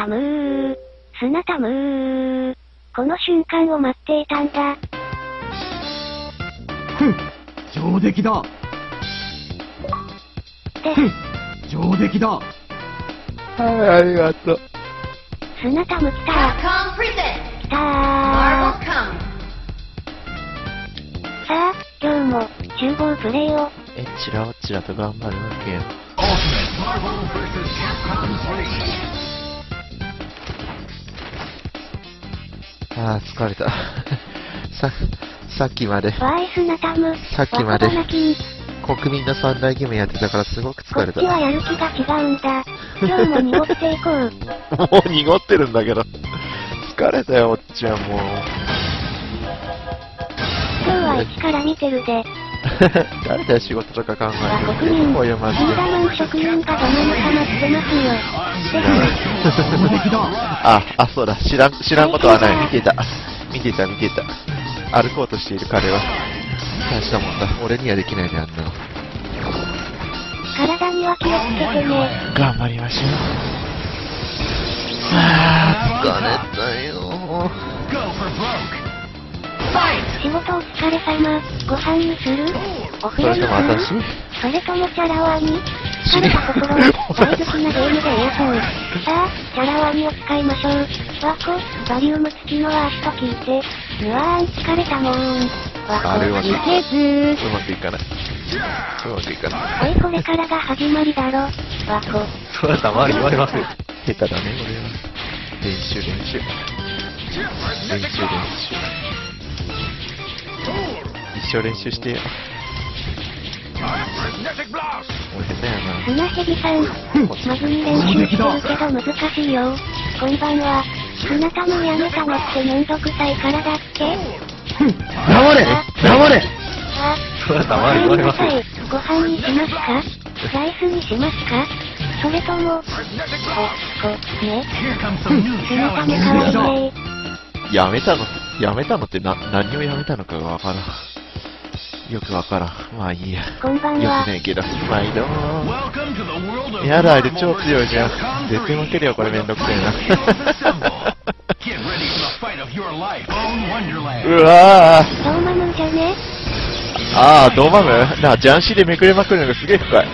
タムー。砂タムー。この瞬間を待っていたんだ。ふん上出来だでふん上出来だはい、ありがとう。砂タム来た。Presents 来たー。さあ、今日も集合プレイを。え、チラオチラと頑張るわけよ。Ultimate Marvel vs. Capcom 3. あー、疲れた。さ、さっきまで。さっきまで国民の三大ゲームやってたからすごくこ疲れた。っちはやる気が違うんだ。今日も濁っていこう。もう濁ってるんだけど。疲れたよ、こっちはもう。今日は一から見てるで。誰だよ、仕事とか考わえて国民、こういうマジで。っあ、あ、そうだ、知らん、知らんことはない。見てた。見てた、見てた。歩こうとしている彼は。大したもんだ。俺にはできないね、あんなの。体には気をつけてね。頑張りましょう。あー、疲れたよ Go for broke. 仕事お疲れ様。ご飯にする？お風呂にそれともする私？それともチャラワニ死ね疲れた心を大好きなゲームで癒そう。さあ、チャラワニを使いましょう。わこ、バリウム付きのワースと聞いて。ぬわーん、疲れたもーん。わこ、あれはねいけずー。うまくいかない。うまくいかない。おいこれからが始まりだろ。わこ、そうだ、たまに言われますよ。下手だね、俺は。練習、練習。練習、練習。一生練習してよ。俺下手やな。砂蛇さん。まずに練習してるけど難しいよ。こんばんは。砂タムやめたのってめんどくさいからだっけふん黙れ黙れあ、そうだ、たごめんなさい。ご飯にしますか？ライスにしますか？それとも、こ、こ、ね？砂タム challenges. かわいいね。やめたの、やめたのってな、何をやめたのかがわからん。よくわからん。まあいいや。こんばんはよく。ないけど。毎度。やだ、あれ超強いじゃん。絶対負けるよ、これめんどくせえな。うわぁ。どうまむんじゃねああ、ドーマム？なあ、ジャンシーでめくれまくるのがすげえ深い。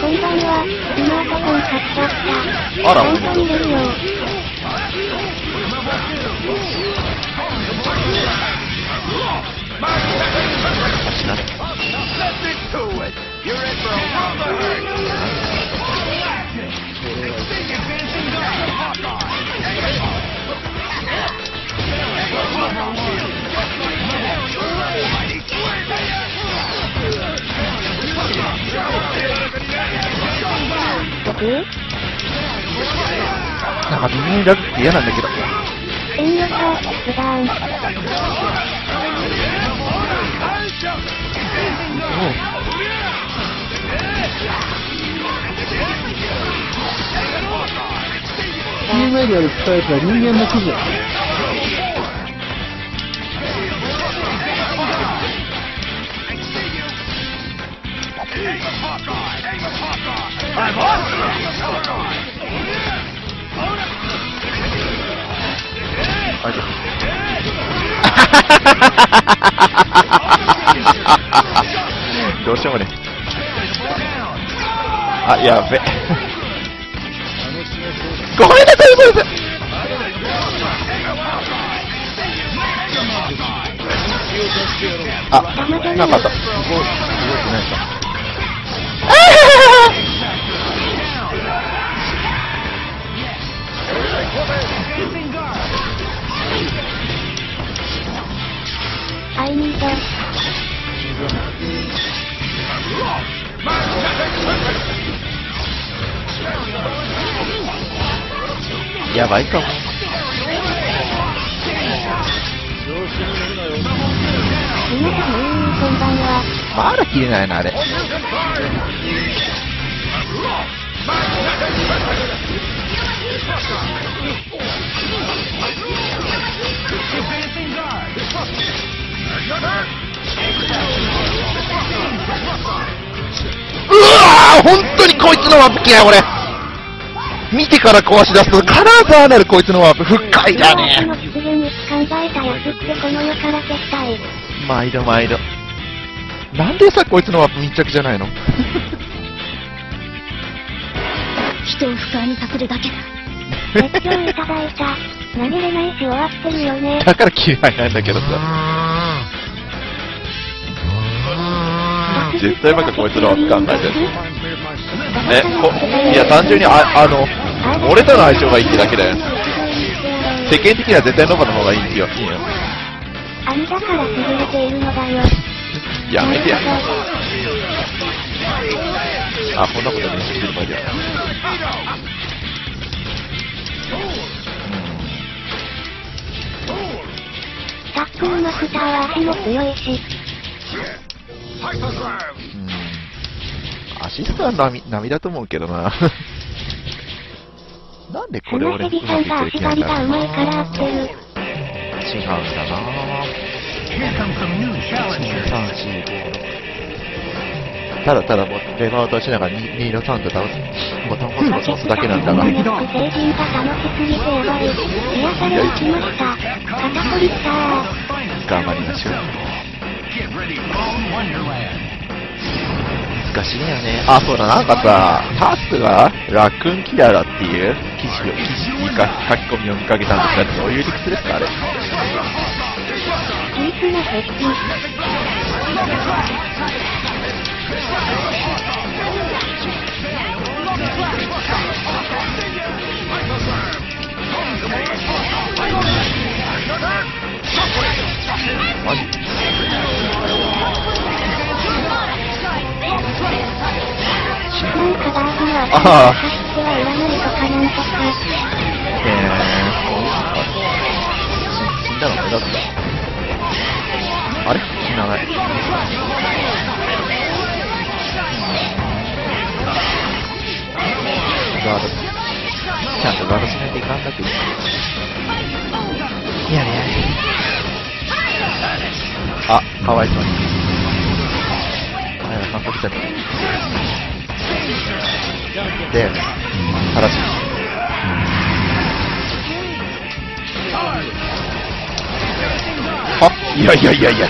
こんばんは。スマートフォン買っちなんか微妙にラグって嫌なんだけど。遠慮さ、普段。有名である使えた人間のクズどうしようもね。あ、やべ。ごめんなさい、ごめんなさい。あ、なかった。動いてないか。ニード。やばいか。皆さん、こんばんは。まだ切れないな、あれ。うわー本当にこいつのワープ嫌いれ見てから壊し出すと金沢なるこいつのワープ不快だね。毎度毎度。なんでさこいつのワープ密着じゃないの？人を不快にさせるだけだ。だから嫌いなんだけどさ。絶対なんかこいつのワープ考えてるえこいや単純にああの俺との相性がいいってだけだよ世間的には絶対ノバの方がいいんですよいいよ。網だから優れているのだよ。やめてや。あこんなこと練習してる場合じゃないタックルマスターは足も強いし、うんアシストは波波だと思うけどな なんでこれ俺ヘビさんが足狩りがうまいから合ってる。違うんだな Here comes some new challengers. 345ただただもうレバーとしながら2の3と倒すボタンを押すだけなんだがこの成人が楽しすぎてやばい。癒されに来ました。肩こりした頑張りましょう難しいよね。あそうだな。んかさタスクがラクーンキララっていう記事を記事にか書き込みを見かけたんですがどういう理屈ですかあれ？キースのヘッピマジな？んかダークの足を走っては占いとかな？んとか。へーそうですか死んだの目立つあれ死な？な？いガードちゃんとガードしな？いといかんだけどいやねあかわいそうに。あや反則しちゃった。で正しいあいやいやいやいや、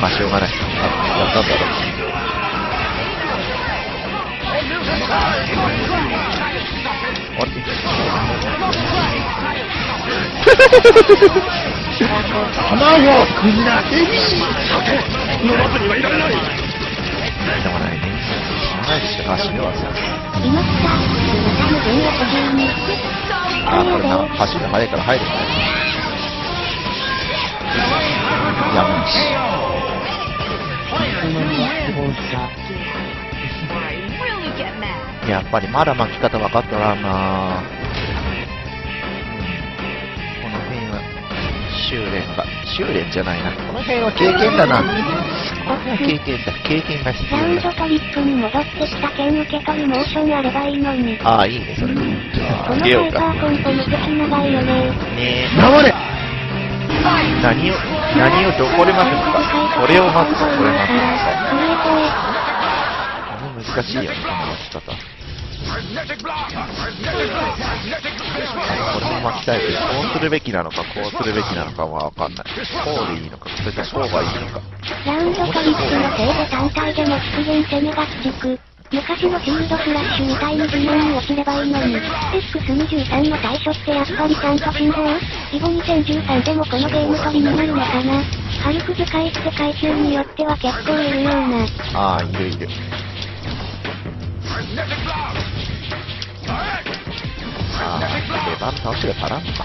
まあしょうがない。あ、やったんだろう。あれ？卵クジラエビでもないね。しょうがないでしょ。あ、死ぬわ。いました。また無限の補充に。あ、これな、走るの速いから入るんだよ。やむし。やっぱりまだ巻き方分かったらんな修練が修練じゃないな。この辺は経験だな。この辺は経験だ。経験が必ラウン要だ。ドトリップに戻ってきた剣受け取りモーションあればいいのに。ああいいねそれ。じゃあこのハイパあげようかーコンポ無敵長いよね。ねえ黙れ何を何をどこで待つのか。これを待つかこれ待つのか。難しいよねこの巻き方巻きたいけどこうするべきなのかこうするべきなのかはわかんない。こうでいいのかそれともこうがいいのか。ラウンドトリップのせいで単体でも出現攻めがつく。昔のシールドスラッシュみたいに地面に落ちればいいのに。X23 の対処ってやっぱりちゃんと信号イボ2013でもこのゲーム取りになるのかな。ハルク使いって階級によっては結構いるような。ああいるいるああレバーの倒しが足らんのか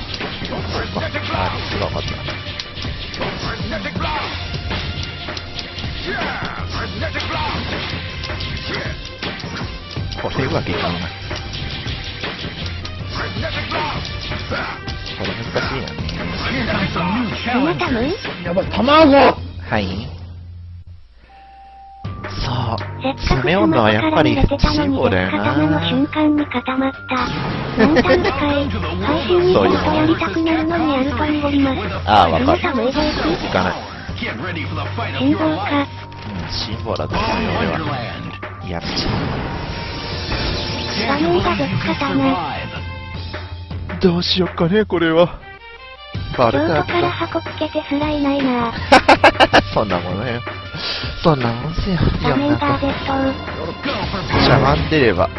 まあああ分かったこれは激うまいこれ難しいよねやばい卵はいそうせっかくス爪女はやっぱりら入れてたのに辛抱だよな瞬間に固まった。ランタン使い、配信にりたくなるのにります。ああわかる行かない辛抱.か。うん辛抱だと思うよ俺は.やっちゃうダメーだぜ刀。どうしよっかね、これは。バルカ京都から箱つけてすらいないな そんなものよ。そんなもんすよ。ダメンバーで。Z。しゃがんでれば、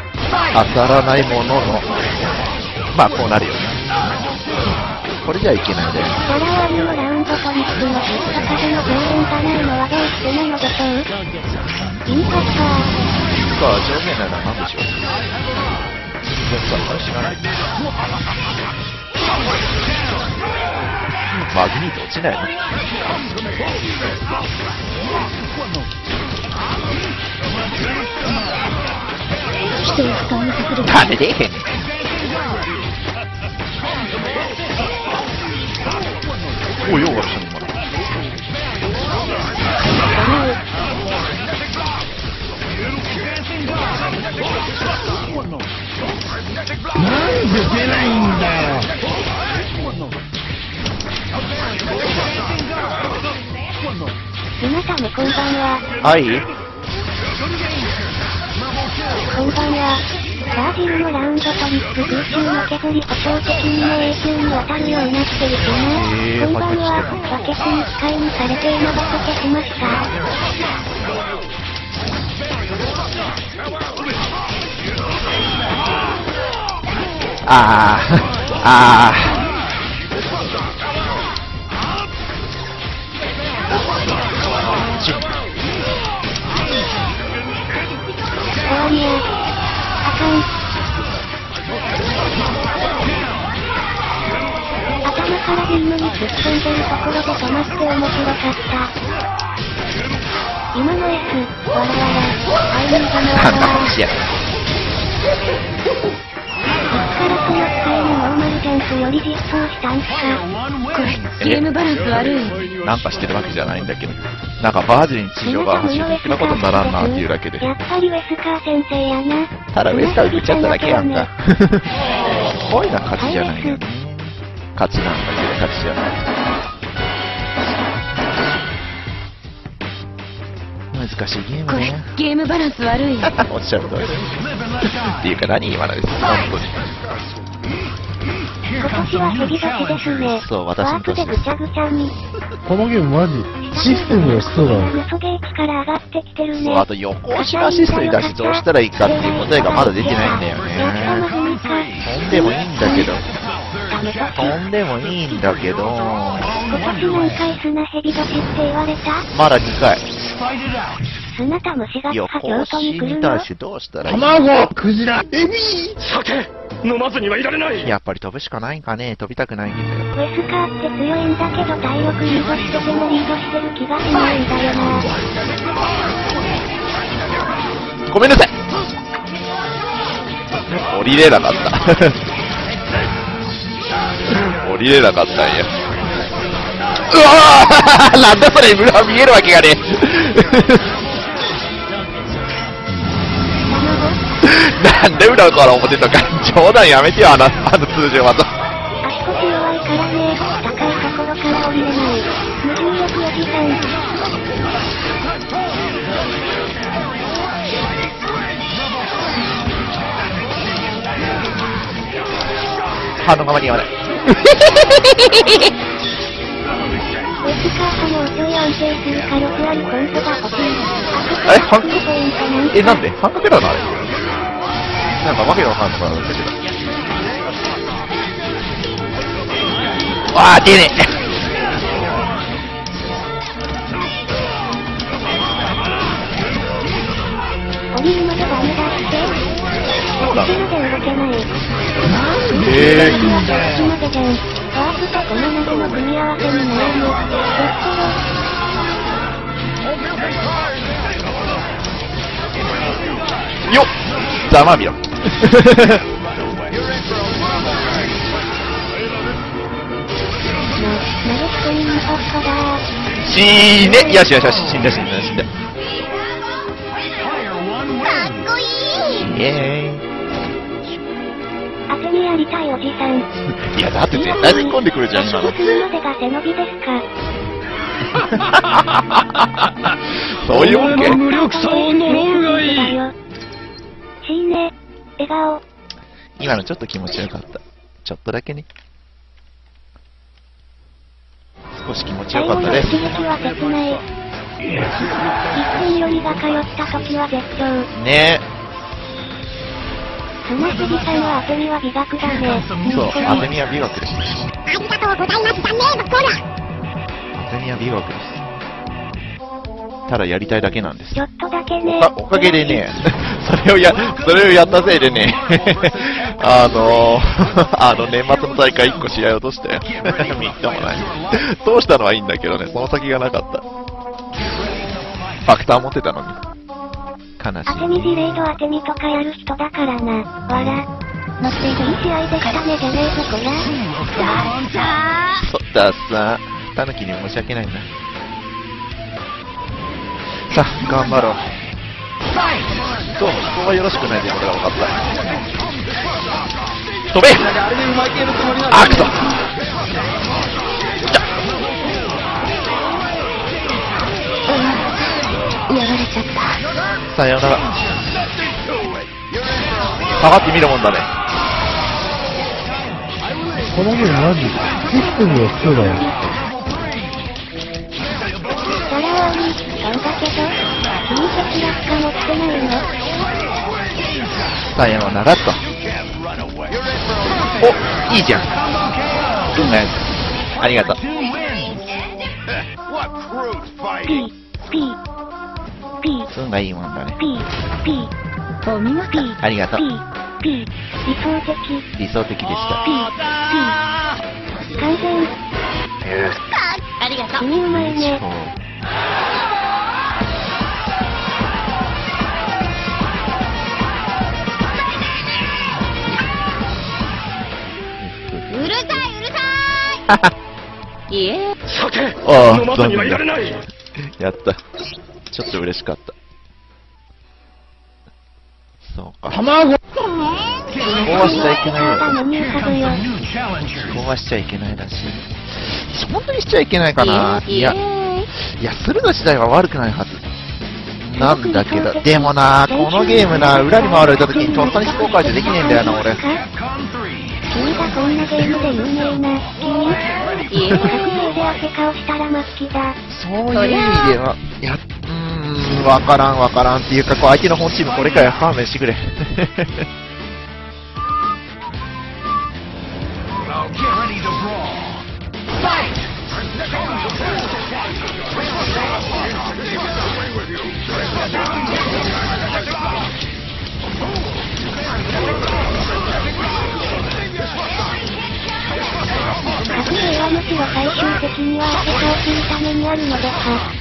当たらないものの、まあこうなるよね。これじゃいけないんだよ。キャラ終わりのラウンドトリックのヒット風の上限がないのはどうしてなのでしょうインパクター。か、上限なら何でしょう。知らない。マグニート落ちないの？人を不快にさせるなんで出えへん。お、ようがしたね、今の。こんばんは。はいこんばんは。バージルのラウンドトリック空中の削り保証的にも永久にわたるようになっていてな。こんばんは。バケツに使いにされて今バト消しました。あー、あー。らビームに突っ込んでるところで止まって面白かった。今の S、わらわら、アイムがなんだわらわら。いつからその使いにノーマルジャンプより実装したんすかゲームバランス悪い。なんかしてるわけじゃないんだけど。なんかバージン地上が走る的なことにならんなっていうだけで。やっぱりウェスカー先生やな。ただウエスター打っちゃっただけやんか。こう いうのは勝ちじゃないよね。勝ちなんだけど勝ちじゃない。難しいゲームね。ゲームバランス悪い。おっしゃる通りです。っていうか何今のです。本当に。今年はヘビ年ですね。そう私のワープでぐちゃぐちゃに。このゲームマジシステムがしそうだな嘘ゲーチから上がってきてるね。そう、あと横島システムに出してどうしたらいいかっていう答えがまだ出てないんだよね。でもいいんだけど。飛んでもいいんだけど。今年何回砂ヘビ年って言われた？まだ2回。砂田虫が横京都に来るの出してどうしたらいい？卵クジラエビさて飲まずにはいられないやっぱり飛ぶしかないんかね飛びたくないんだよ。ウェスカーって強いんだけど体力リードしててもリードしてる気がしないんだよな。ごめんなさい降りれなかった。降りれなかったんや。うわー なんだそれ裏見えるわけがね なんで裏から思ってんのか冗談やめてよ、あの、あの通常技。足腰弱いからね、高いところから降りれない。あ。れ半え、なんで？半角なあれ。なんかわけわかんないからだけど。わあ、出ね降りるまでダメだって。そープとこの投げの組み合わせに悩む。ドットロ。ー、よっざまみ死ねよしよしよし、死んだ死んだ死んだ。かっこいいイエ当てにやりたいおじさん。いや、だって絶対突っ込んでくるじゃん、今の圧。縮するまでが背伸びですか？そういうわけ無力さを呪うがいい。死ね。笑顔。今のちょっと気持ちよかった。ちょっとだけね。少し気持ちよかったです。最後の一撃は切ない。一点よりが通った時は絶叫。ねスマスギさんは当てには美学だね。そう、当てみは美学です。ありがとうございますだねこら当てみは美学です。ただやりたいだけなんですち。ょっとだけね。おかげでね、それをや、それをやったせいでね、あの あの、年末の大会1個試合落としたよ。みっともない。通したのはいいんだけどね、その先がなかった。ファクター持ってたのに。悲し当てみディレイド当てみとかやる人だからな。わら。乗っているいい試合でしたねじゃねえぞこら。さい。そださ、タヌキに申し訳ないな。さあ、頑張ろう。そう、ここはよろしくないで俺は分かった。飛べアクトやられちゃったさようなら。下がってみるもんだね。このゲームマジ、システムが必要だよ。それは鬼。そうだけど。君節約か持ってないのさようならと。お、いいじゃん。うん、ね。ありがとう。What crude ピ?ー、がいいもんだね。ピー、ピー、お見事。ピー、ありがとう。ピー、ピー、理想的、理想的でした。ピー、ピー、完全、えありがとう。君うまいね。うるさいうるさい。いえ。ああ、残念。だ。やった。ちょっと嬉しかった。そうか。卵こうはしちゃいけない体よ。の入株よ。New challengers. こうはしちゃいけないらしい。本当にしちゃいけないかな。いや、いや、するの次第は悪くないはず。なんだけど、でもな、このゲームな、裏に回られた時にとっさに思考解除できねえんだよな、俺。Capcom 3. 君がこんなゲームで有名な、君いえ覚醒で汗顔したら末期だ。そういう意味では、いや、うーん、わからんわからんっていうか、こう相手の本チームこれかよ、勘弁してくれ。Brawl. 覚醒はむしろ最終的には汗顔するためにあるのでは。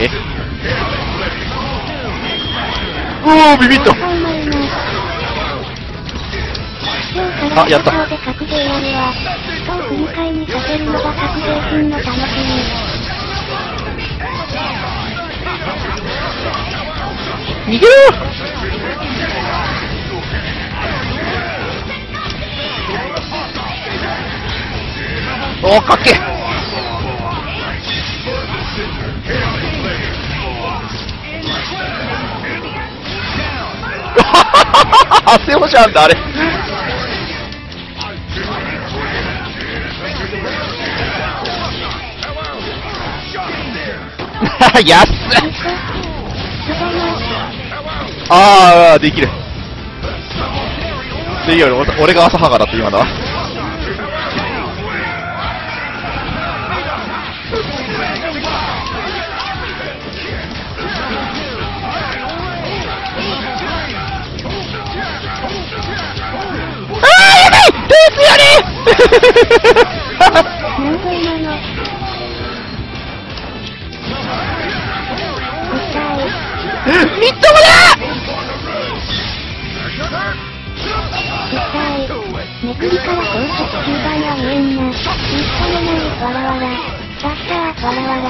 え？おー、ビビったあやった 顔で覚醒やるわ。人を不愉快にさせるのが覚醒心の楽しみ。逃げろおー、かっけ汗もじゃんだ、あれ。安っああ、できる。でいいよ、俺俺が浅はがだって今のは。あーやばいレースやれみっともだ痛い。めくりから高速中盤は見えんな。見つかめない。わらわら。バッター、わらわら。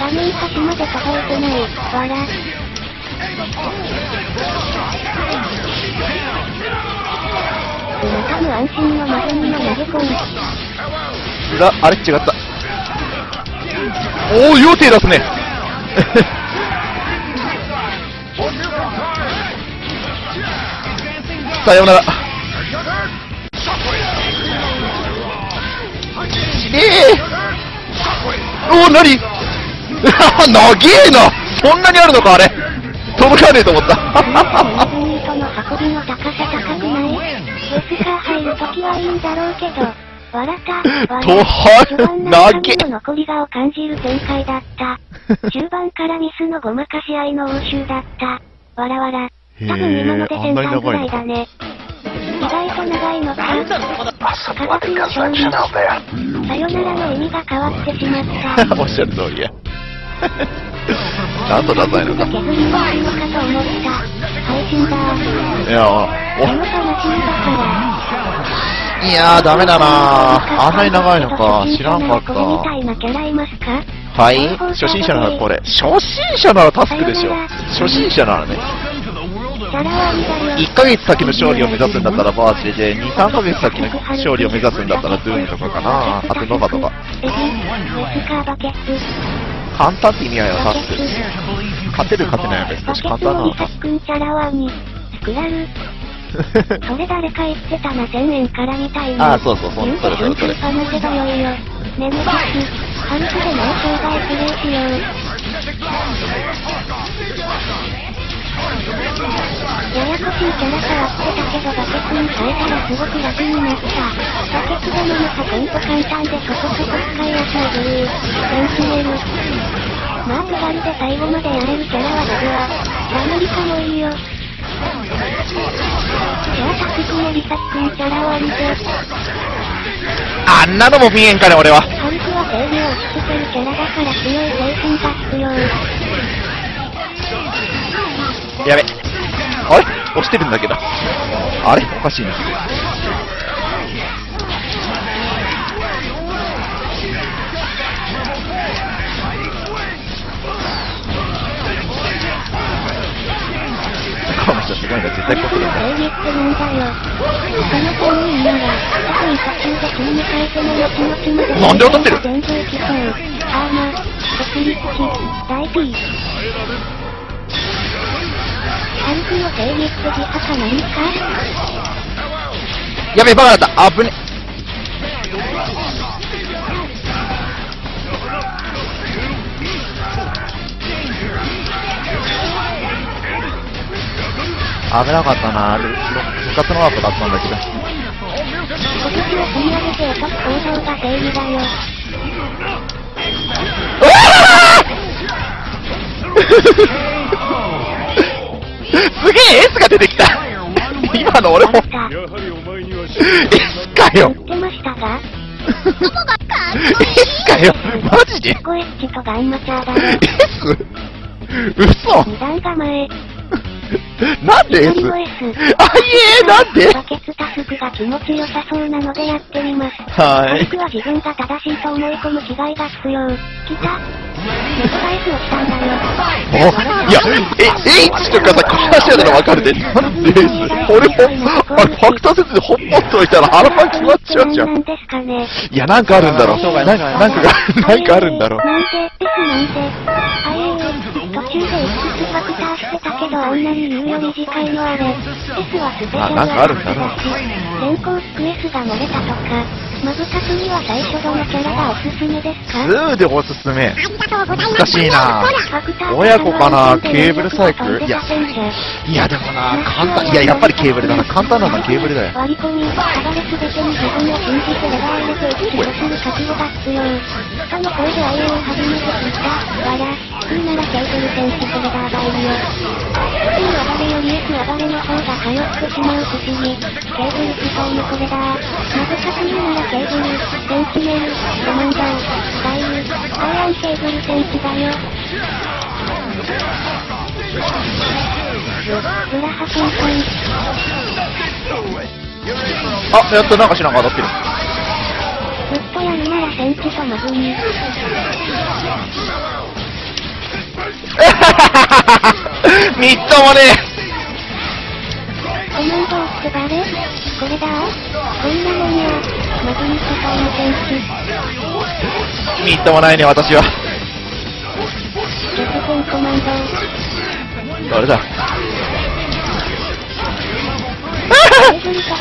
画面端まで届いてない。わら。またの安心の窓にも投げ込む。裏、あれ違った。おお、よう手出すね。さようなら。ちれえおお、なに 長えなそんなにあるのか、あれ。届かねえと思った。トの運びの高さ高くないレスカー入るときはいいんだろうけど、笑った、とは序盤の投げ中身の残りがを感じる展開だった。中盤からミスのごまかし合いの応酬だった。わらわら。多分今ので先端ぐらいだね。意外と長いのか。科学の勝利。さよならの意味が変わってしまった。おっしゃる通りや。なんとダサいのか。削りもあるのかと思った。配信だ。いや、お、その話だから。いやー、ダメだなー。あんなに長いのか。知らんかっこれみたた。いなキャラいますか？はい初心者ならこれ。初心者ならタスクでしょ。初心者ならね。Welcome to the world of キャラは見だよ。1ヶ月先の勝利を目指すんだったらバーチで、2、3ヶ月先の勝利を目指すんだったらドゥーンとかかな。あとノバとか。簡単って意味はよ、タスク。勝てる勝てないは別とし簡単なのかのリサ。くんチャラワに、スク。それ誰か言ってたな、1000円からみたいに。あそうそうそうそれそれそれ言うて話せばよいよ。ネメシス、ハルクで脳障害プレイしよう。ややこしいキャラ変わってたけどバケツに変えたらすごく楽になった。バケツがまたほんと簡単でそこそこ使いやすいブルー。センチネル。まあ手軽で最後までやれるキャラは僕は、ラムリカもいいよ。キャラあんなのも見えんかね、俺は。ハルクは正義を押し付けるキャラだから強い精神が必要。やべ。あれ押してるんだけど。あれ？おかしいな。この人すごいな、絶対こするんだ。正義ってなんだよ。その3人なら、多分途中で急に変えても後々まで。なんで当たってる？全部いきそう。アーマー、独立値、大 P。ハルクの正義って自破か何かやべえ、バカだった。あぶね。危なかったな。ル部活のワープだったんだけど。今年は積み上げてす行動が正義だよ。すげえ S が出てきた 今の俺もあった。S かよ言ってましたが、S かよマジで？コエッチとガンマチャーだよ。S? 嘘二段構え。なんで？S? あいえなんで？バケツタスクが気持ちよさそうなので？やってみます。はい。僕は自分が正しいと思い込む気概が必要。来た？ネトラ S をしたんだよ。おいや、え、H とかさ、この話だったらわかるで。なんで？S? 俺も、あれ、ファクター説でほっぽっといたら腹パン決まっちゃうじゃん。なんで？すかね。いや、なんかあるんだろう。ななんかが、なんかあるんだろう。なんで、S なんで？あえー、途中で X ファクターしてたけどあんなに言うより短いのあれ。S はスペシャルあなんかあるんだろう先行スク S が漏れたとか。マブカツには最初どのキャラがおすすめですか？2でおすすめ。難しいな。親親子かな？ケーブルサイクル？いや。いや、でもな、簡単。いや、やっぱりケーブルだな。簡単なのはケーブルだよ。割り込み、剥がれす。べてに自分を信じてレバー入れて生きるす。る覚悟が必要。その声で愛を初めて聞いた。わら、風ならケーブル戦士セレダーがいるよ。T 暴れより S 暴れの方が通ってしまう不思議。ケーブル機体のこれだ。なぜか冬ならケーブル、センチネル、コマンド、ダイユ、アイアンケーブル戦士だよ。ブラハ先輩。あ、やっとなんか知らんか当たってる。ずっとやるならセンチとマグに。みっともねえコマンドをつばれこれだこんなもんや。マグニットタイム戦士。え。みっともないね、私は。コマンド。どれだ？レブルとか。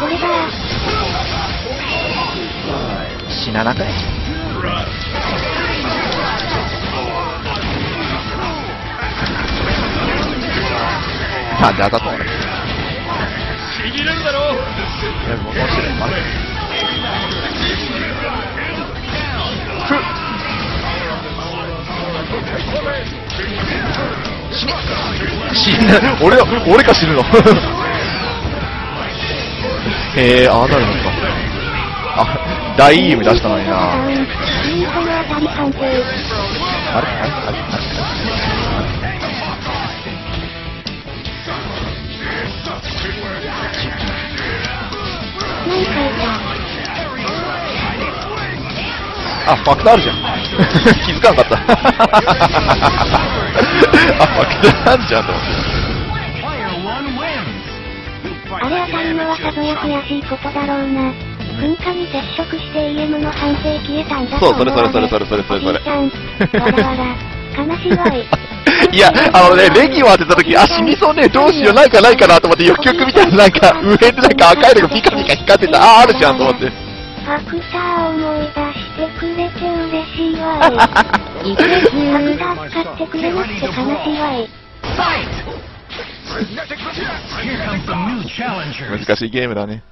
これだ死ななかいなんで当たったの？俺。ちぎれんだろういや、もう面白い。待って死ね死ぬ俺の、俺か死ぬのへ え、ああなるのか。あ、大いい夢出したのにな。あれ？あれ？あれ？あれ？あ、ファクターあるじゃん。気づかなかった。あ、ファクターあるじゃんと思って。あれ当たるのはさぞや悔しいことだろうな。噴火に接触して EM の判定消えたんだとそうそれそれそれそれそれそれおじいちゃん。わらわら。悲しいわい。いや、あのね、レギを当てた時、あ、死にそうね、どうしよう、なんかないかなと思って、よくよく見たらなんか、上でなんか赤いのがピカピカ光ってた、あ、あるじゃんと思って。ファクター思い出してくれて嬉しいわい。いくぜファクター使ってくれなくて悲しいわい。難しいゲームだね。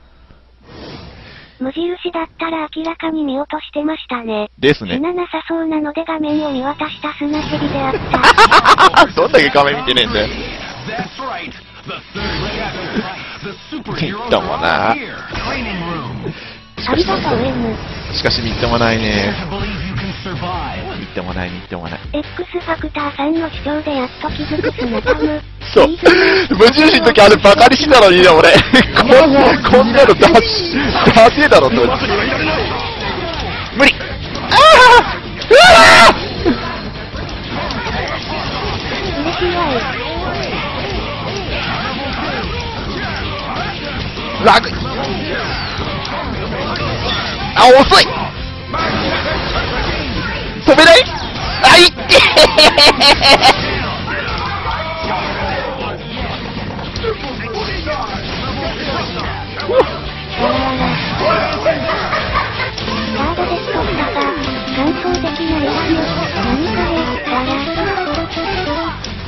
無印だったら明らかに見落としてましたね。ですね死。ななさそうなので画面を見渡した砂蛇であった。どんだけ画面見てねえんだよ。みっともな.ありがとう M。しかし、みっともないね。みっともない、みっともない。X ファクターさんの主張でやっと気づく砂タム。そう。無印の時あれバカにしてたのにね、俺。こんこんなの出し、出せだろって思って。無理ああうわ嬉しいわい。あ楽いあ、遅い飛べない？あ、いっ。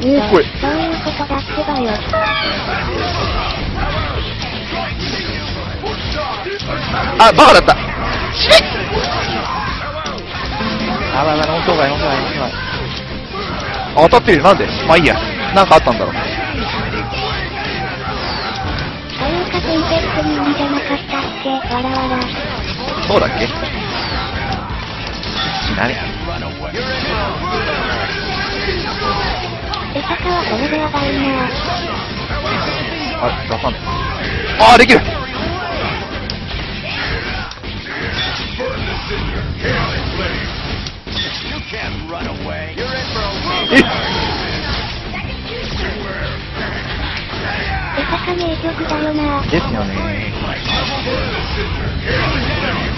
おー、これ。そういうことだってばよ。あ、バカだったあ、ばいばい、本当かい。あ当たってるよ、なんで？まあいいや。なんかあったんだろう。というかテンペットにいいんじゃなかったっけわらわら。そうだっけ？死なね江坂はこれでやばいなあれ、出さんあー、できるえ江坂名曲だよなですよね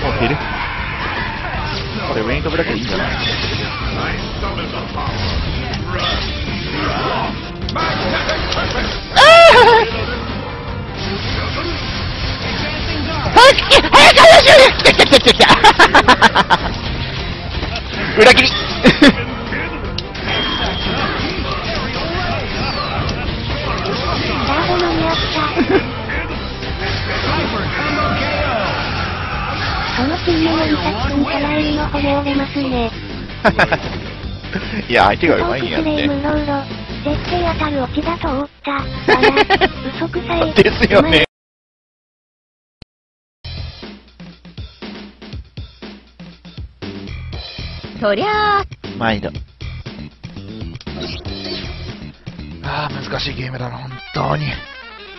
お、減るこれ上に飛ぶだけでいいんじゃない早く裏切りそのチームのリサックントライルの骨折れますねいや、相手がトうまいんやって。ムローロ絶対当たるオチだと思った嘘くさいですよね。そりゃあ、毎度。ああ、難しいゲームだな、本当に。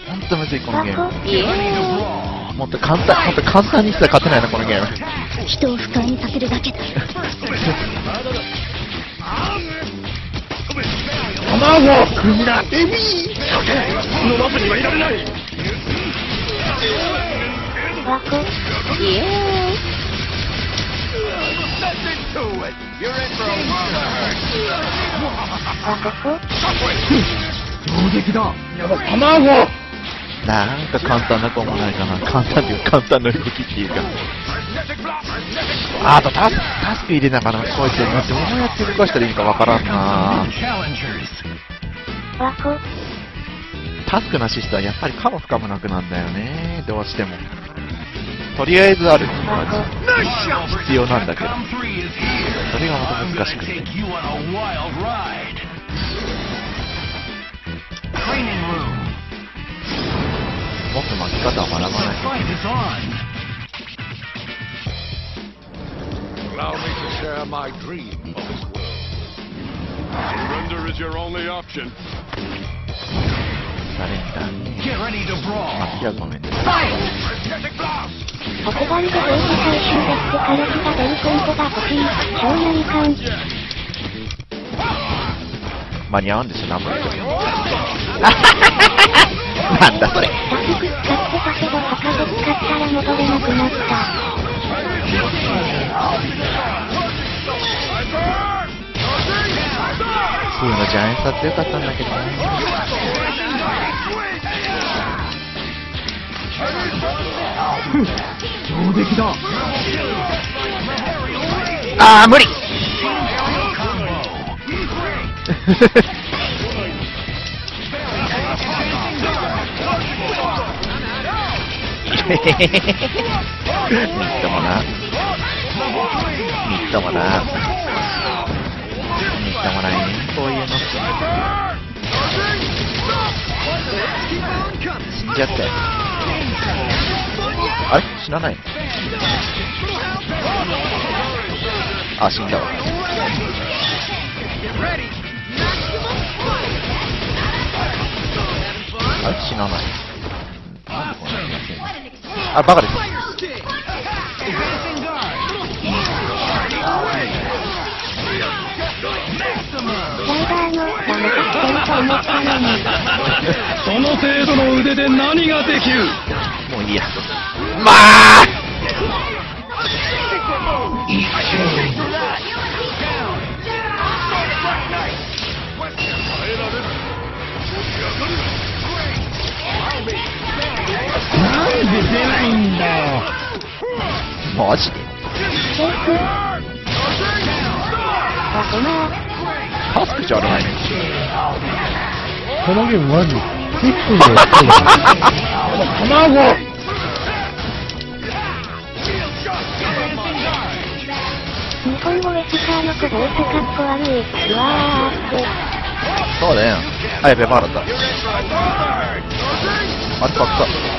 本当むずい、このゲーム。いえもっと簡単、もっと簡単にしたら勝てないな、このゲーム。人を不快にさせるだけだ。卵クジラエビ飲まずにはいられないワコ、イエーイワココ、上出来だやばい卵なんか簡単な子もないかな。簡単っていうか簡単な動きっていうか。ああとタスタスク入れながらこうやって、どうやって動かしたらいいのかわからんなタスクなししたらやっぱり可も不可もなくなんだよね。どうしても。とりあえずある必要なんだけど。それがまた難しくて持って巻き方学ばない。されんだ明めです憧れ回収だってから来たベコントが欲しい少年感間に合うんですよ何も なんだそれ。使ってたけど他で使ったら戻れなくなった。普通のジャイアンツだってよかったんだけどね。上出来だあー、無理みっともな。みっともな。じゃって。あれ？死なない？のあ、死んだわ。あれ？死なない。あ、バカです。その程度の腕で何ができるもういいや。まあなんで出ないんだよマジでク。ワコマー。タスクじゃないのこのゲームマジ？結構やってる卵日本語エスカーのクボイスかっこ悪い。うわーって。そうだよ。あ、やべえ、バカだった。あ。あ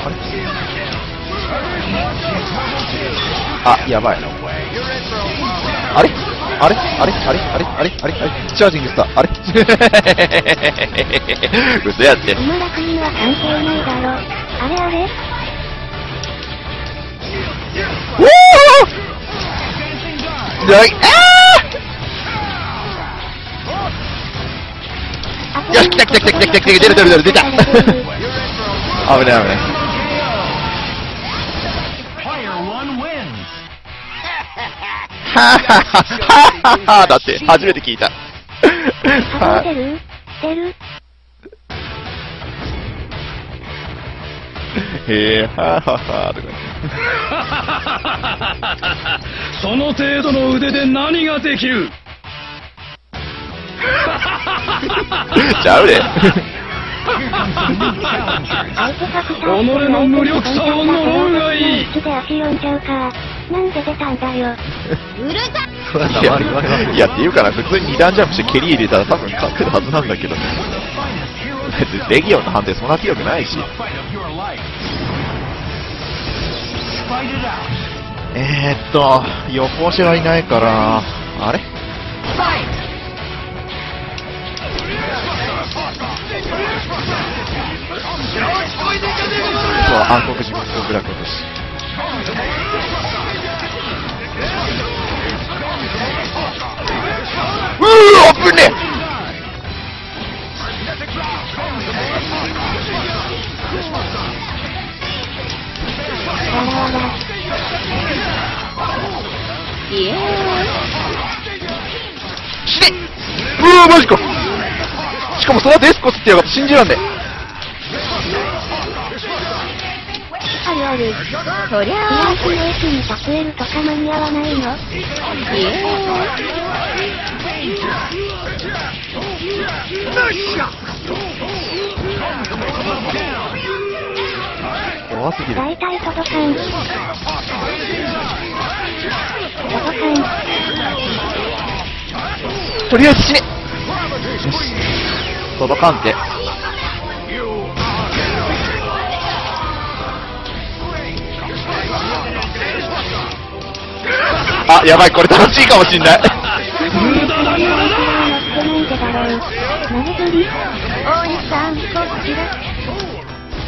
れあ、やばい。あれ？あれ？あれ？あれ？あれ？あれ？あれ？あれ？チャージングした。あれ？嘘やって。今楽には関係ないだろ。あれあれ？おおない、ああよし来た来た来た来た来た来た出る出る出る出たー危ない危ない。はぁはぁはぁはぁだって、初めて聞いた。あ出る出るへえ、はぁはぁはとか。その程度の腕で何ができるちゃうで。相手が己の無力さを呪うがいいで足読んじゃうか。なんで出たんだよ。うるさいや、いやっていうかな、普通に二段ジャンプして蹴り入れたら多分勝ってるはずなんだけどね。レギオンの判定そんな強くないし。えーっと、横押しはいないから、あれ？は暗黒人物とブラックです。うぅ危ねえ！イエーイ死ね！うわマジか！しかもその後エスコスってやがった信じらんねあるある。そりゃフランスの駅に例えるとか間に合わないの？イエ怖すぎる大体届かん。届かん。とりあえず死ね届かんて。あやばい。これ楽しいかもしんない。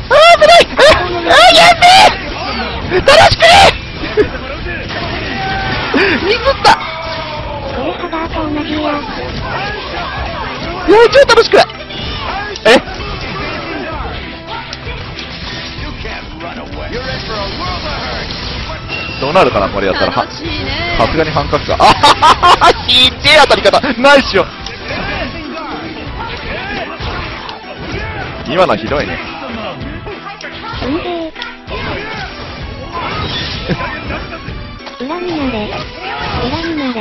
あー危ない。ああやべえ。楽しくねミスったいや超楽しくえ？どうなるかなこれやったらはさすがに半角かあはははひでえ当たり方ナイスよ今のはひどいねうんでー。裏になれ。裏になれ。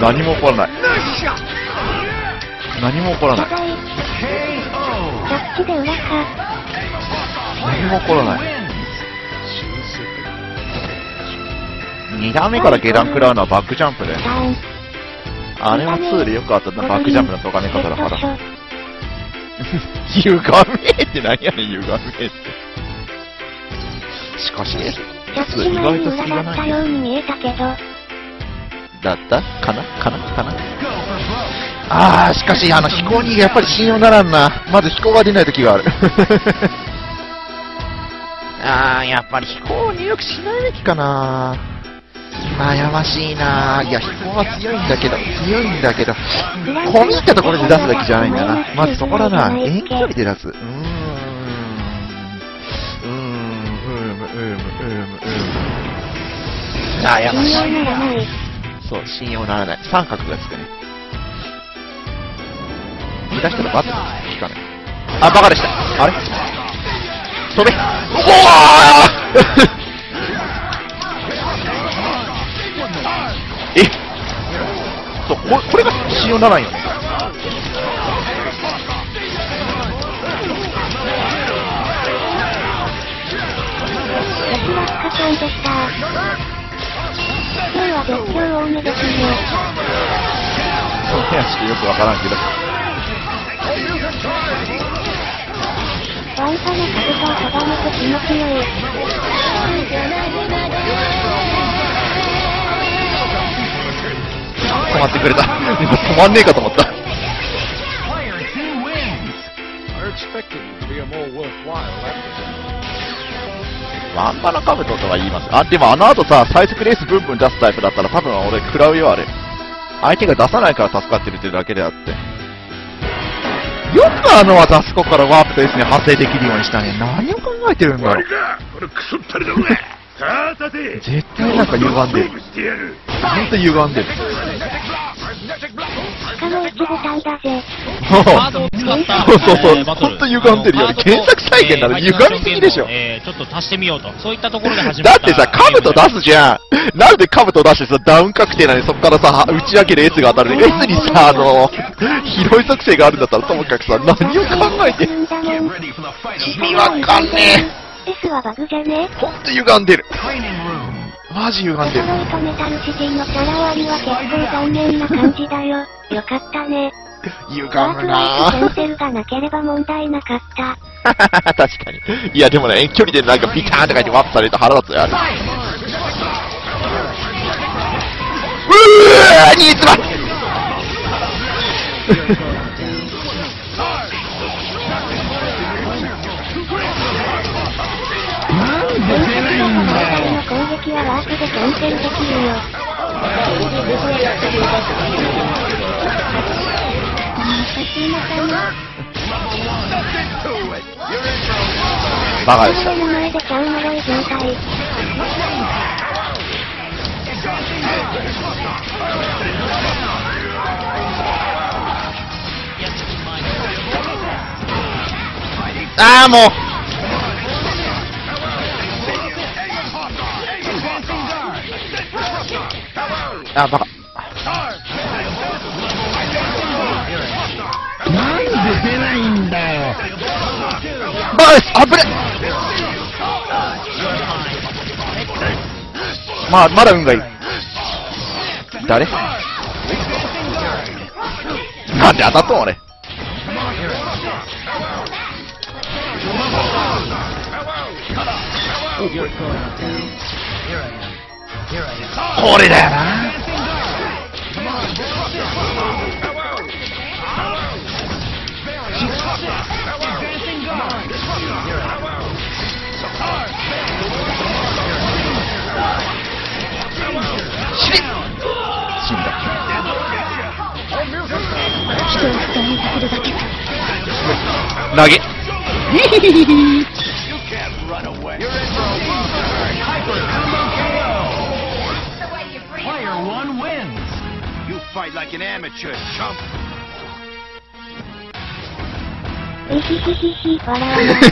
何も起こらない何も起こらない謝罪。キャッチで裏か。何も起こらない2段目から下段食らうのはバックジャンプで。あれも2でよくあったなバックジャンプのとがめ方だからヘッドショ歪めって何やねん歪めってしかしねキャッチ意外と隙がないねよ。だった？かな？かな？かな？あーしかしあの飛行にやっぱり信用ならんな。まず飛行が出ない時がある。あーやっぱり飛行入力しないべきかな。悩ましいな。いや飛行は強いんだけど強いんだけど込み入ったところで出すべきじゃないんだな。まずそこだな遠距離で出す。うーん。うーんうーむうーむうーむ。うーむ悩ましいなそう、信用ならない。三角がつくね。見出したらバツ聞かない。あ、バカでした。あれ？飛べおーえ？そう、ここれが信用ならんよね。敵はスカさんでした。今日は絶叫多めですね。その話よくわからんけど。ワンパの角度を定めて気持ちよい。止まってくれた。止まんねえかと思った。Expected to be a more worthwhile effort. ワンパナカブトとは言います。あ、でもあの後さ、最速レースブンブン出すタイプだったら多分俺食らうよ、あれ。相手が出さないから助かってるってだけであって。よくあの技あそこからワープと S に派生できるようにしたね。何を考えてるんだろう。絶対なんか歪んでるほんと歪んでる。しかも1ボタンだぜ。そうそうそうほんと歪んでるよカードと原作再現なのえー歪みす。ぎでしょえーちょっと足してみようと。そういったところで始まっ。だってさ、カブト出す。じゃん。なんでカブト出してさ、ダウン確定なのにそっからさ、打ち上げる S が当たる。S にさ、あの、広い属性があるんだったらともかくさ、何を考えて。意味わかんね S はバグじゃねえ。ほんと歪んでる。マジ歪んでる。デトロイトメタルシティのキャラ終わりは結構残念な感じだよ。よかったね。歪ダーむクライトセンなセルがなければ問題なかった。ぁ。確かに。いや、でもね、遠距離でなんかビターンとか言ってワップされると腹立つよ、あれ。うー新妻この撃はワープでキャンセルできるよ。バカでした。目の前で超呪い状態。ああ、もうあー、バカ。なんで出ないんだよ。バカですあぶねまあ、まだ運がいい。誰？なんで当たったの俺。これだよな。投げ。fight like an amateur, chump. えひひひひ、笑わない。ちょ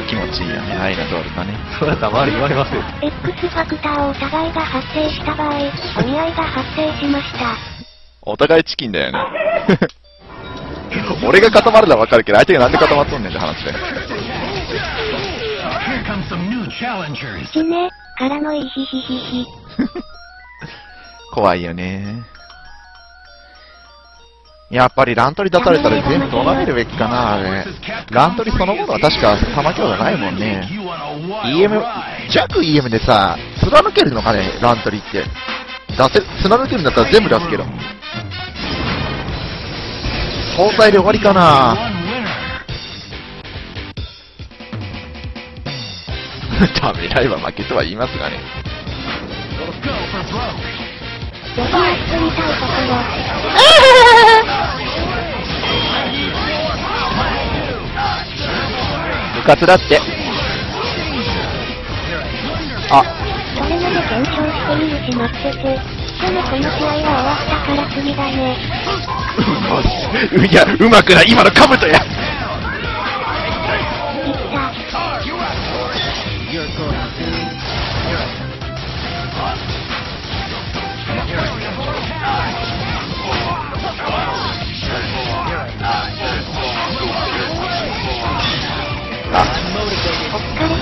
っと気持ちいいよね、アイラドールがね。それは黙り言われますよ。X ファクターお互いが発生した場合、お見合いが発生しました。お互いチキンだよね。俺が固まるのはわかるけど、相手がなんで固まっとんねんって話だよ。死ね、からのいひひひひ。怖いよね。やっぱりラントリ出されたら全部咎めるべきかな、あれ。ラントリそのものは確か玉強じゃないもんね。EM 弱 EM でさ、貫けるのかね、ラントリって。出せ、貫けるんだったら全部出すけど。交代で終わりかなダメライは負けとは言いますがね。部活だって。あ、それまで検証してみるし待ってて。でもこの試合は終わったから次だね。ういや、うまくない、今のカブトや。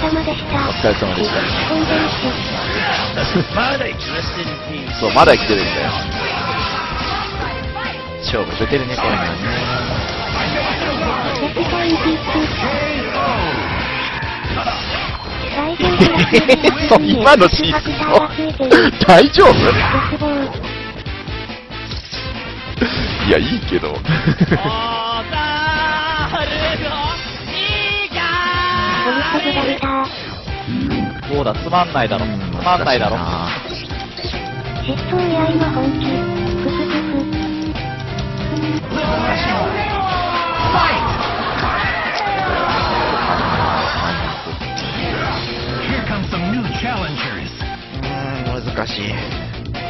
様でした。お疲れ様でした。コンデンス。そう、まだ来てるんだよ。勝負出てるね、こういうのはね。そう今のシーファクターがついてる。ズ大丈夫？いや、いいけど。いいかボルトグラビター。そうだ、つまんないだろ。つまんないだろ。疾走居合の本気。ふふふふ。難しい。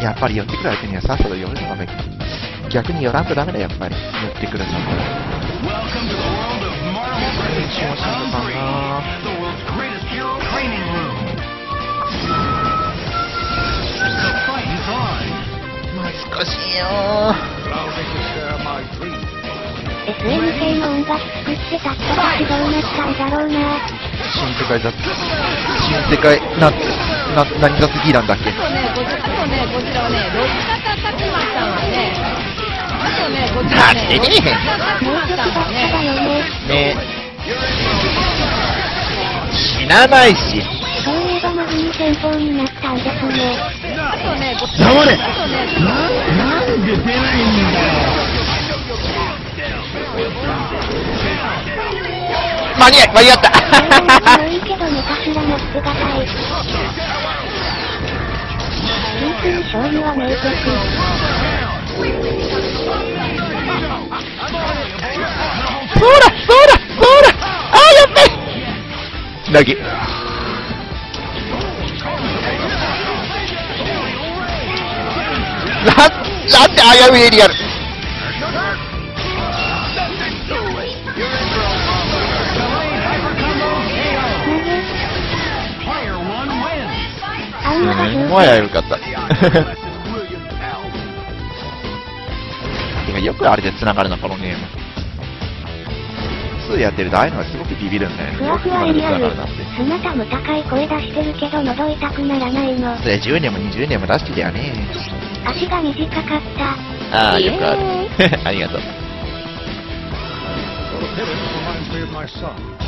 やっぱり寄ってくる相手にはさっさと寄るのがべき。逆に寄らんとダメだ、やっぱり。寄ってくるの Welcome to the world of Marvel vs. Capcom 3, the world's greatest hero training room. The fight is on. 難しいよ dream. SNK の音楽作ってた人たちどうなったんだろうな。新世界雑、新世界、なん、な、何雑技なんだっけ？あとね、ね、こちらはね、はね、あとね、こちらはね、ね。ね死なないし。そういえばマグニ戦法になったんですね。黙れな、なんで出ないんだよ。間に合い、間に合った悪いけど昔は名曲。そう投げななんて危ういエリアル。お前はよかった。でもよくあれでつながるなこのゲーム。2やってると、ああいうのがすごくビビるんだよね。ふわふわエリアルも高い声出してるけど喉痛くならないの。それ10年も20年も出してたよね。足が短かった。ああ、よくある。ありがとう。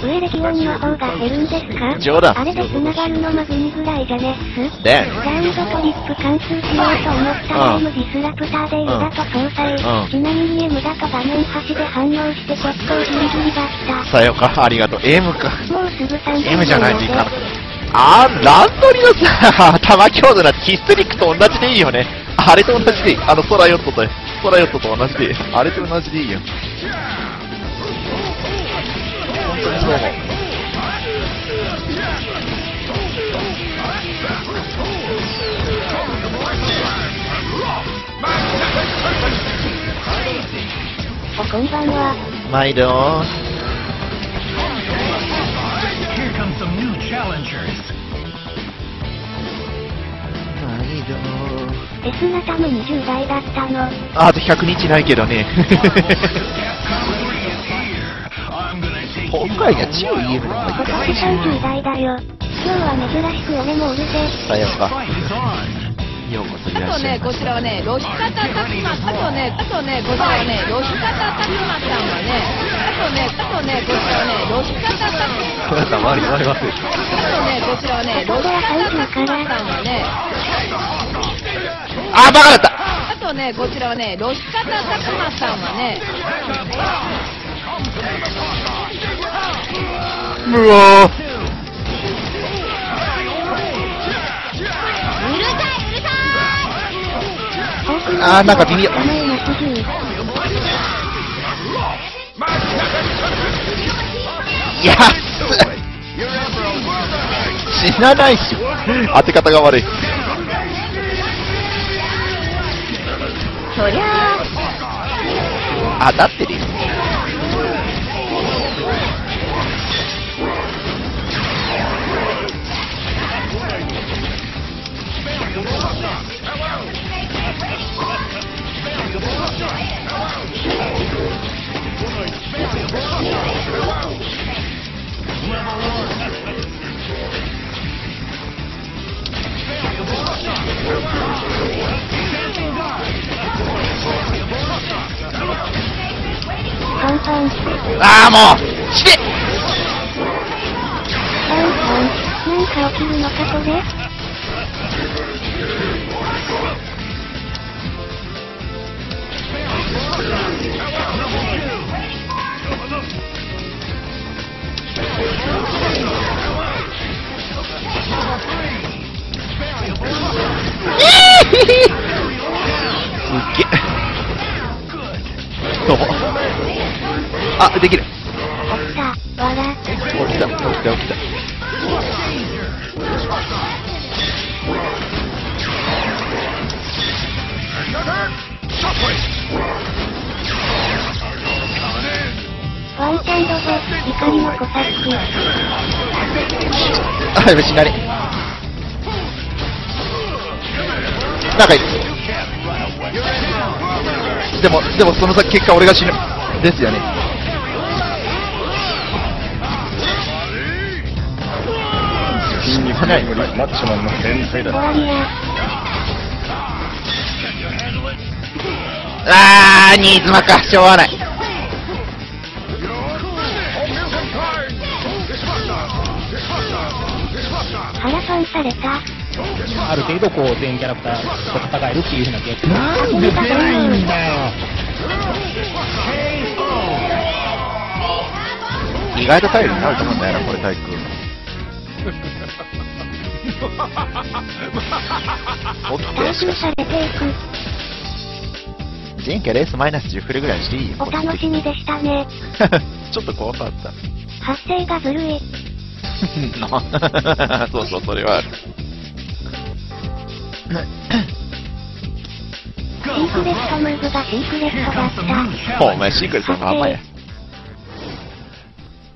上レギオンの方が減るんですか？冗談あれで繋がるのマグニぐらいじゃね？っす。で、ラウンドトリップ貫通しようと思ったら M ディスラプターで U だと搭載、うんちなみに M だと画面端で反応して結構ギリギリだった。さよか、ありがとう。M か。もうすぐ3 M じゃないといかん。あー、ランドリのさ、玉強度なんてヒステリックと同じでいいよね。あれと同じでいい。あの、ソラヨットと、ソラヨットと同じでいい。あれと同じでいいよ。本当にそう思う。おこんばんは。毎度。毎度。S 型の20代だったの。あと100日ないけどね。今回が超いいのが今年30代だよ。今日は珍しく俺もおるぜ。さようこそいあとね、らっしゃいまこちらはね、ロヒカタタクマ、あとね、あとね、こちらはね、ロヒカタタクマさんはね、あとね、あとね、こちらはね、ロヒカタタクマ、せ。黙り黙ります。あとね、こちらはね、ロヒカタタクマさんはね、あ、バカだったあとね、こちらはね、ロヒカタタクマさんはね、うわあーなんか微妙名前の90。いや死なないし。当て方が悪い。そりゃあ、当たってるよ。ああ、もう死ねパンパン。なんか起きるのかこれげ。どう。あ、できる。起きた。起きた、起きた、起きた。ワンチャンドで、怒りのコサック。あ、やべ、死なね。なんかいる。でも、でもその先結果俺が死ぬ。ですよね。死なない。終わりや。あー、新妻か。しょうがない。腹パンされた。ある程度こう全キャラクターと戦えるっていう風なゲーム。なんで出ないんだよ。意外と頼りになると思うんだよな、これ、体育。オッケー、しかし。回収されていく。前回レースマイナス10フレぐらいにしていいよ。お楽しみでしたね。ちょっと怖かった。発声がずるい。そうそう、それはある。ークレットムーブがシークレットだった。お前シークレットのまんまや。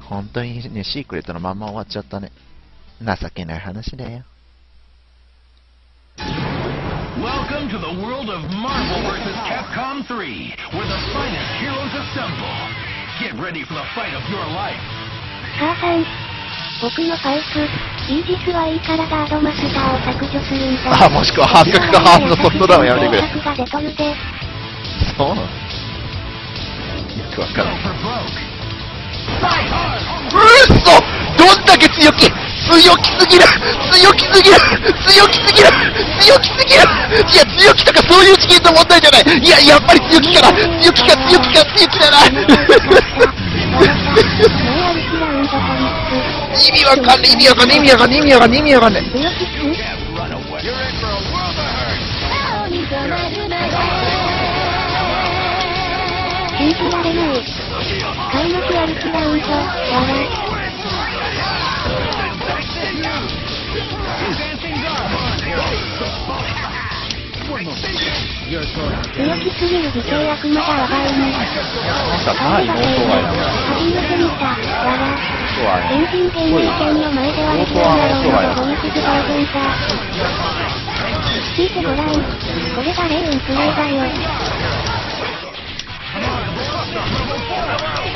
本当にね、シークレットのまんま終わっちゃったね。情けない話だよ。Welcome to the world of Marvel vs. Capcom 3, where the finest heroes assemble. Get ready for the fight of your life. 母さん。僕のパイプ、イージスはいいからガードマスターを削除するんだ。あもしくは半角かハーフのソフトダウンやめてくれ。そうなの？よくわからん。うっ!そどんだけ強気強気すぎる強気すぎる強気すぎる強気すぎるいや、強気とかそういう次元の問題じゃないいや、やっぱり強気かな強気か強気か強気だな 意味わかんない、意味わかんない、意味わかんない、意味わかんない、意味わかんない。信じねれない。開ねやる気がねんと、やばね。強気すぎる美形悪魔が話題に。なんかかなり脳障害だね。初めて見た、笑。そうはエンジン芸能店の前ではレスラー野郎のゴミくず大群だ。聞いてごらん。これがレインプレイだよ。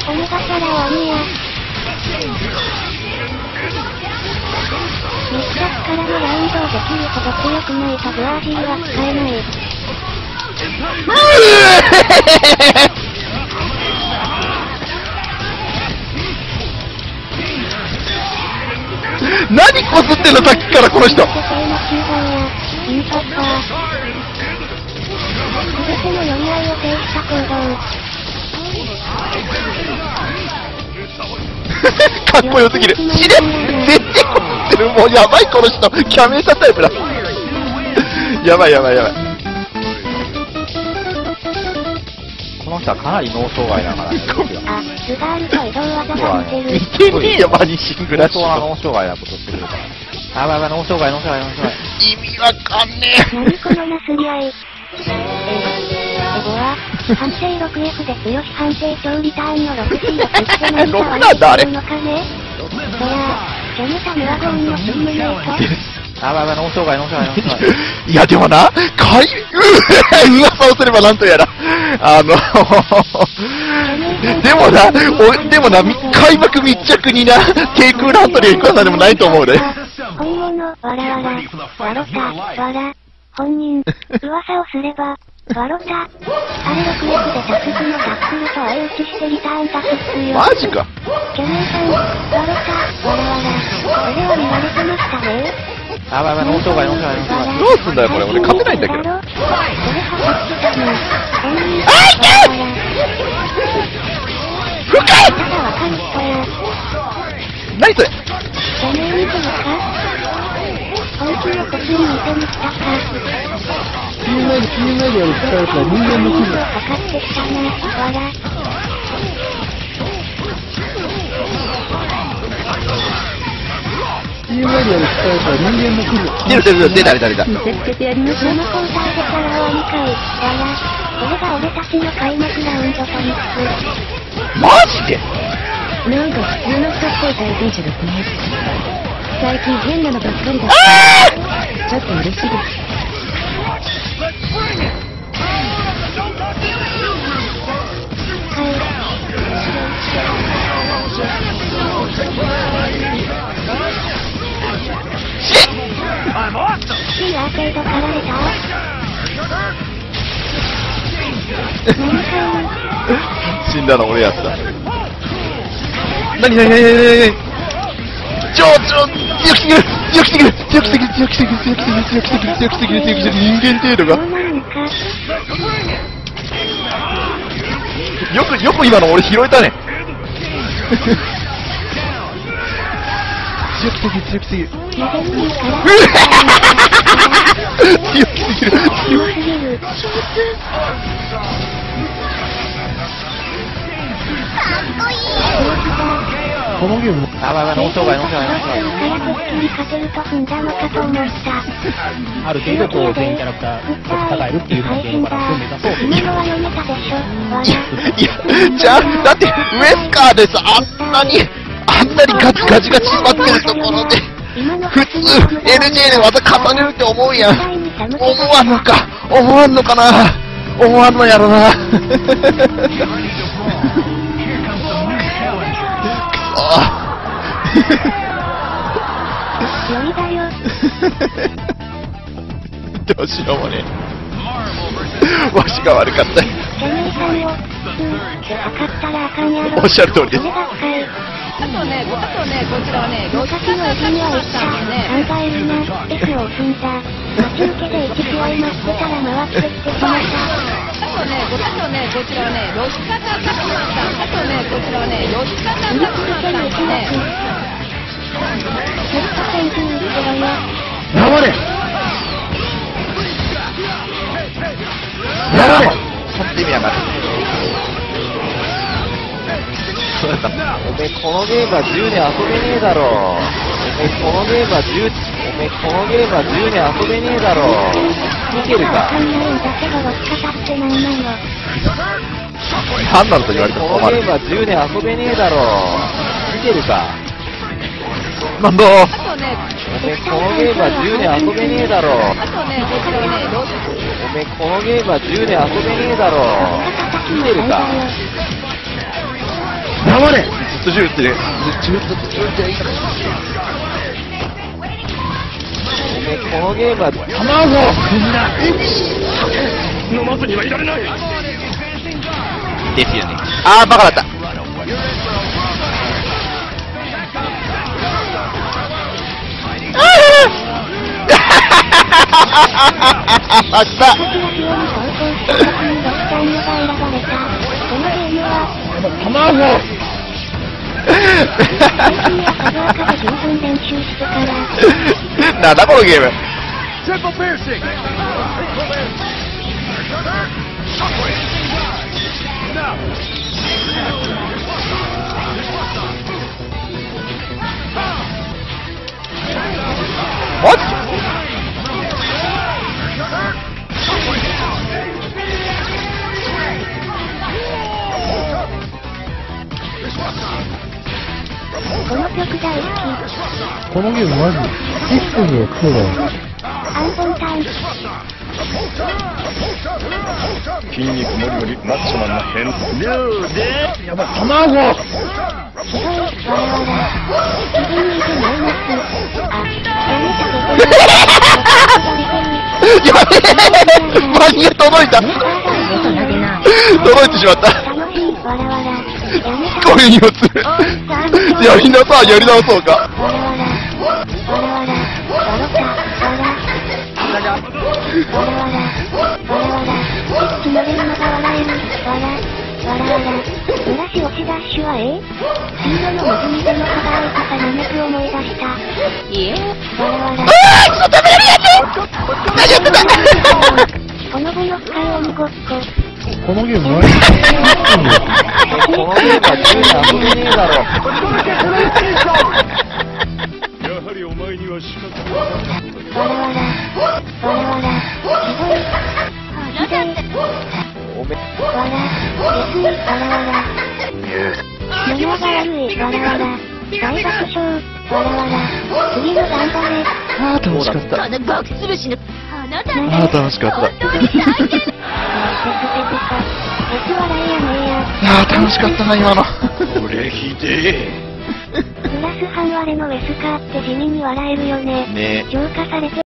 お願からは鬼や。密着からのラウンドをできるほど強くないとブアージーは使えない。何こすってんのさっきからこの人、インパッター。すべての読み合いを制した行動。かっこよすぎる死ね絶対ってる もうやばいこの人キャメータタイプだ やばいやばいやばいこの人はかなり脳障害だからね。あ、スガールと移動技が似てる。似てねえよマニシングラッシ相当なュ脳障害なことしてくるから。あ、やばいやばい、脳障害、脳障害、脳障害。意味わかんね何このなすり合い。え、エゴは、判定 6F で強し判定超リターンの 6C を振って何か六なんだあれ悪いのかねそりゃ、あ、やば脳障害、脳障害、脳障害。えいやでもなかいう噂をすればなんとやらあのでもなおでもなみ開幕密着にな低空ラントリー行くさでもないと思うで本物、わらわら、わろた、わら、本人、噂をすれば、わろた、あれ 6F でタスクのタックルと相打ちしてリターン出すっすよ。マジかキャメイさん、わろた、わらわら、これは見られてましたね。あ、やばいやばい、脳障害、脳障害。どうすんだよこれ俺勝てないんだけどあいけわらわ深いら、まだわかる人や。何それ本気のコスに見てみたか。チーメイト、チームメイトより疲れた人間の気分。かかってきたな、わら。チーメイトより疲れた人間の気分。出る出る出た出た出た見せつけてやりましょう。生コンサートからは2回、わら。これが俺たちの開幕ラウンドトリック。マジでなんか普通の人っぽい体験者ですね。最近変なのばっかりだ。ちょっと嬉しいです。アーケードかられた。何？か死んだの俺やった何？何？何？何？何？ちょちょ強くしてくれ強くしてくれ強くしてくれ強くしてくれ強くしてくれ強くしてくれ強くしてくれ人間程度がよくよく今の俺拾えたね強くすぎる強くすぎる強くすぎる強くすぎるかっこいいこのゲーム、あ、ばいばい、脳障害、脳障害、脳障害。早くスキリ勝てると踏んだのかと思った。ある程度こう全キャラクターを戦えるっていう風なゲームから目指そうと今のは読めたでしょ。わら。いや、じゃあ、だって、ウエスカーでさ、あんなに、あんなにガチガチが縮まってるところで、普通、LJ で技重ねるって思うやん。思わんのか、思わんのかな、思わんのやろな。読みだよ。どうしようもね。わしが悪かった。てめえさんを、うん、で測ったらあかんやろ。おっしゃる通りですそれが深い。あとね、あとね、こちらはね、昔のカタタキエビには言っマさんはね、た。考えるな。F を踏んだ。待ち受けで1試合待ってたら回ってってしまった。とね、こあとね、こちらはね、ロシカタタキマさん、あとね、こちらはね、ロシカタタキマさんはね、ずっと研究してろよ。黙れ黙れそってみやがる。おめえこのゲームは自由に遊べねえだろ。おめえこのゲームは自由おめえこのゲームは自由に遊べねえだろ。見てるか？考えるんだけど、ロシカタってなの。と言われても困る。このゲーム。は自由に遊べねえだろ。見てるか？なんだ？おめえこのゲームは自由に遊べねえだろ。おめえこのゲームは自由に遊べねえだろ。見てるか？黙れずっと銃撃ってる。ずっと銃撃ってる。おめえこのゲームは卵飲まずにはいられないですよね。あー、バカだった。あった私は日和に投稿したのが選ばれた。このゲームは、卵配信や作業家で十分練習してから、なんだこのゲーム。 システムを作ろう。アンポンタイム。筋肉もりもりマッチョマンな変でやばい、卵、や、べえマジで届いた届いてしまった楽しい、わらわら。やめたこういう荷物やりなさいやり直そうかわらわら。決まれるのが笑える。わら。わら。ブラシ押しダッシュはえ黄色の水見での輝いたかなめく思い出した。いえ、わらわら。あークソ食べれやつ何やってたほのぼの深い鬼ごっこ。このゲームマジ、システムを作ろう。このゲームは自由に遊べねえだろやはりお前には仕方わらわら。わらわら。ひどい。ひどい。おめわら。安い。わらわら。物が悪い。わらわら。大爆笑。わらわら。次の頑張れ。あー楽しかったあなたあー楽しかったペクペクか。別笑いやねえや。あー楽しかったな今の俺ひでえプラス半割れのウェスカーって地味に笑えるよね。ね浄化されて